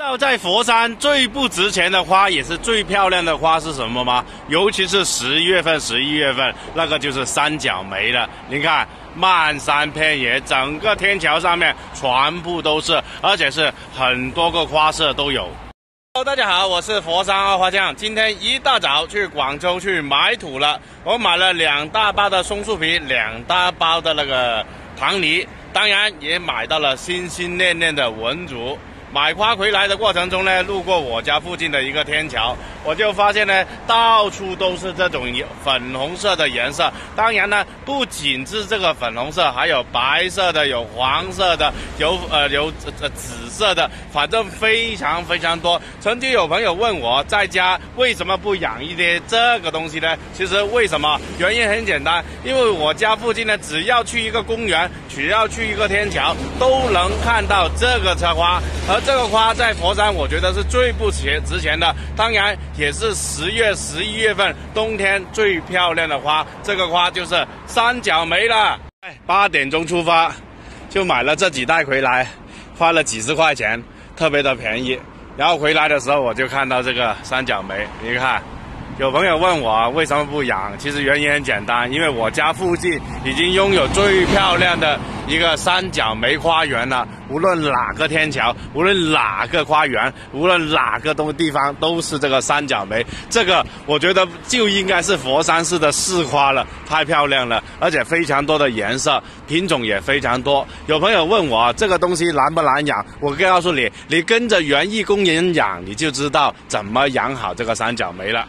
知道在佛山最不值钱的花，也是最漂亮的花是什么吗？尤其是十一月份、十一月份，那个就是三角梅了。你看，漫山遍野，整个天桥上面全部都是，而且是很多个花色都有。Hello，大家好，我是佛山二花匠。今天一大早去广州去买土了，我买了两大包的松树皮，两大包的那个糖泥，当然也买到了心心念念的文竹。买花回来的过程中呢，路过我家附近的一个天桥，我就发现呢，到处都是这种粉红色的颜色。当然呢，不仅是这个粉红色，还有白色的，有黄色的，有呃有呃紫色的，反正非常非常多。曾经有朋友问我，在家为什么不养一些这个东西呢？其实为什么？原因很简单，因为我家附近呢，只要去一个公园，只要去一个天桥，都能看到这个车花而。这个花在佛山，我觉得是最不值钱的，当然也是十月、十一月份冬天最漂亮的花。这个花就是三角梅了。哎，八点钟出发，就买了这几袋回来，花了几十块钱，特别的便宜。然后回来的时候，我就看到这个三角梅，你看。有朋友问我为什么不养，其实原因很简单，因为我家附近已经拥有最漂亮的一个三角梅花园了。无论哪个天桥，无论哪个花园，无论哪个东地方，都是这个三角梅。这个我觉得就应该是佛山市的市花了，太漂亮了，而且非常多的颜色，品种也非常多。有朋友问我这个东西难不难养，我告诉你，你跟着园艺工人养，你就知道怎么养好这个三角梅了。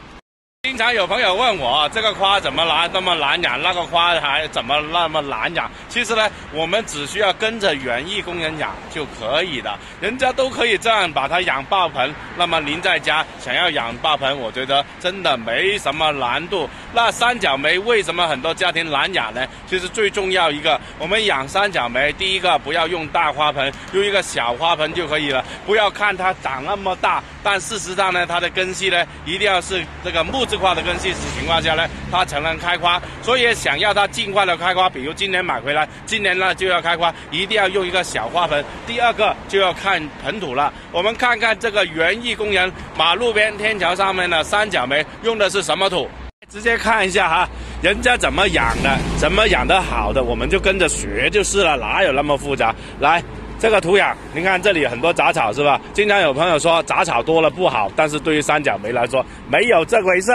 经常有朋友问我，这个花怎么难那么难养，那个花还怎么那么难养？其实呢，我们只需要跟着园艺工人养就可以的，人家都可以这样把它养爆盆。那么您在家想要养爆盆，我觉得真的没什么难度。那三角梅为什么很多家庭难养呢？其实最重要一个，我们养三角梅，第一个不要用大花盆，用一个小花盆就可以了。不要看它长那么大，但事实上呢，它的根系呢，一定要是这个木质。化的根系情况下呢，它才能开花。所以想要它尽快的开花，比如今年买回来，今年呢就要开花，一定要用一个小花盆。第二个就要看盆土了。我们看看这个园艺工人马路边天桥上面的三角梅用的是什么土？直接看一下哈，人家怎么养的，怎么养的好的，我们就跟着学就是了，哪有那么复杂？来。这个土壤，您看这里很多杂草是吧？经常有朋友说杂草多了不好，但是对于三角梅来说没有这回事。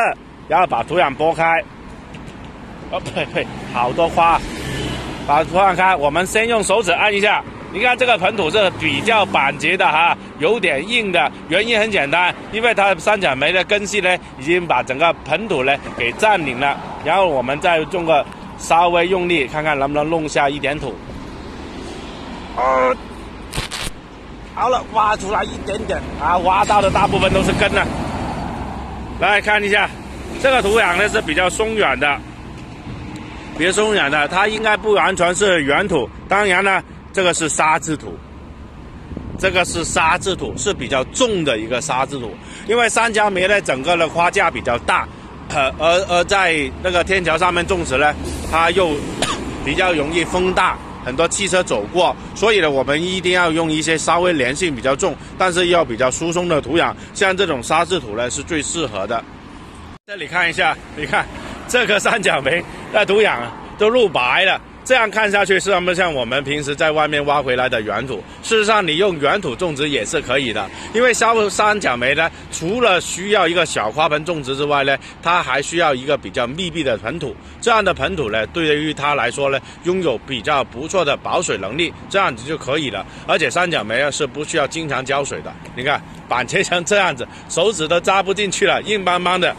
然后把土壤拨开，哦呸呸，好多花，把土壤开。我们先用手指按一下，你看这个盆土是比较板结的哈，有点硬的。原因很简单，因为它三角梅的根系呢已经把整个盆土呢给占领了。然后我们再用个稍微用力，看看能不能弄下一点土。啊。好了，挖出来一点点啊，挖到的大部分都是根了。来看一下，这个土壤呢是比较松软的，比较松软的，它应该不完全是原土。当然呢，这个是沙质土，这个是沙质土，是比较重的一个沙质土。因为三角梅呢，整个的花架比较大，呃，而而在那个天桥上面种植呢，它又 比较容易风大。很多汽车走过，所以呢，我们一定要用一些稍微粘性比较重，但是要比较疏松的土壤，像这种沙质土呢是最适合的。这里看一下，你看这棵三角梅，那土壤都露白了。这样看下去，是不是像我们平时在外面挖回来的原土？事实上，你用原土种植也是可以的。因为三三角梅呢，除了需要一个小花盆种植之外呢，它还需要一个比较密闭的盆土。这样的盆土呢，对于它来说呢，拥有比较不错的保水能力，这样子就可以了。而且三角梅啊是不需要经常浇水的。你看板切成这样子，手指都扎不进去了，硬邦邦的。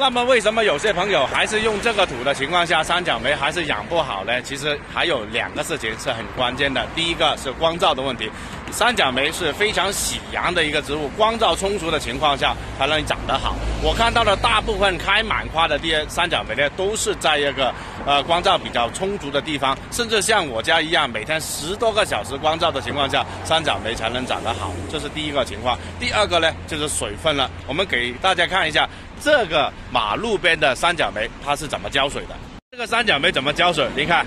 那么为什么有些朋友还是用这个土的情况下，三角梅还是养不好呢？其实还有两个事情是很关键的。第一个是光照的问题，三角梅是非常喜阳的一个植物，光照充足的情况下才能长得好。我看到的大部分开满花的这些三角梅呢，都是在一个呃光照比较充足的地方，甚至像我家一样，每天十多个小时光照的情况下，三角梅才能长得好。这是第一个情况。第二个呢，就是水分了。我们给大家看一下。这个马路边的三角梅，它是怎么浇水的？这个三角梅怎么浇水？你看，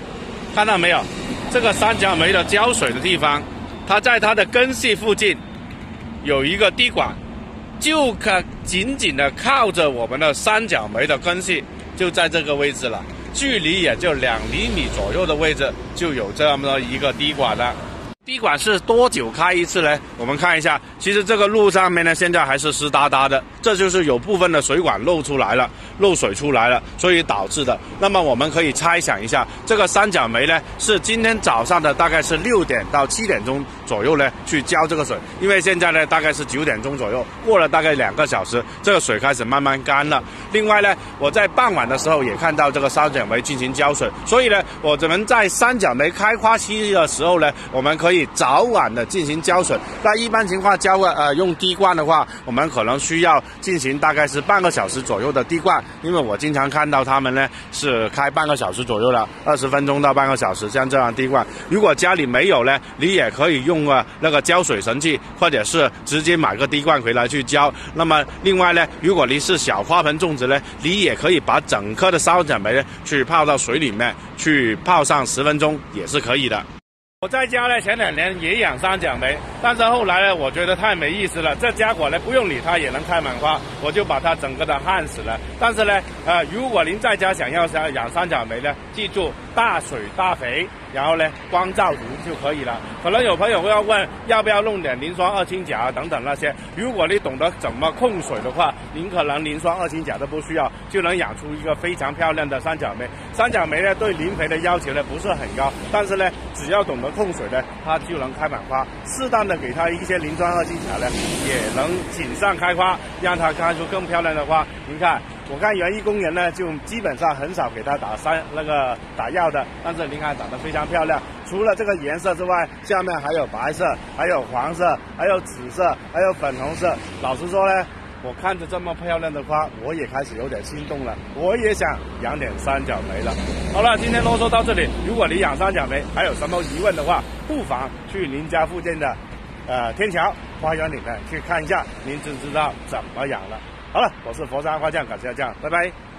看到没有？这个三角梅的浇水的地方，它在它的根系附近，有一个滴管，就可紧紧的靠着我们的三角梅的根系，就在这个位置了，距离也就两厘米左右的位置就有这么一个滴管了。滴管是多久开一次呢？我们看一下，其实这个路上面呢，现在还是湿哒哒的，这就是有部分的水管漏出来了，漏水出来了，所以导致的。那么我们可以猜想一下，这个三角梅呢，是今天早上的大概是六点到七点钟左右呢去浇这个水，因为现在呢大概是九点钟左右，过了大概两个小时，这个水开始慢慢干了。另外呢，我在傍晚的时候也看到这个三角梅进行浇水，所以呢，我们在三角梅开花期的时候呢，我们可以。早晚的进行浇水，那一般情况浇个呃用滴灌的话，我们可能需要进行大概是半个小时左右的滴灌，因为我经常看到他们呢是开半个小时左右的，二十分钟到半个小时像这样滴灌。如果家里没有呢，你也可以用个那个浇水神器，或者是直接买个滴灌回来去浇。那么另外呢，如果你是小花盆种植呢，你也可以把整颗的三角梅呢去泡到水里面去泡上十分钟也是可以的。我在家呢，前两年也养三角梅，但是后来呢，我觉得太没意思了。这家伙呢，不用理它也能开满花，我就把它整个的焊死了。但是呢，呃，如果您在家想要想养三角梅呢，记住大水大肥。然后呢，光照足就可以了。可能有朋友会要问，要不要弄点磷酸二氢钾等等那些？如果你懂得怎么控水的话，您可能磷酸二氢钾都不需要，就能养出一个非常漂亮的三角梅。三角梅呢，对磷肥的要求呢不是很高，但是呢，只要懂得控水呢，它就能开满花。适当的给它一些磷酸二氢钾呢，也能锦上开花，让它开出更漂亮的花。您看。我看园艺工人呢，就基本上很少给它打三那个打药的，但是您看长得非常漂亮。除了这个颜色之外，下面还有白色，还有黄色，还有紫色，还有粉红色。老实说呢，我看着这么漂亮的花，我也开始有点心动了。我也想养点三角梅了。好了，今天啰嗦到这里。如果你养三角梅还有什么疑问的话，不妨去您家附近的呃天桥花园里面去看一下，您就知道怎么养了。好了，我是佛山花匠，感谢大家，拜拜。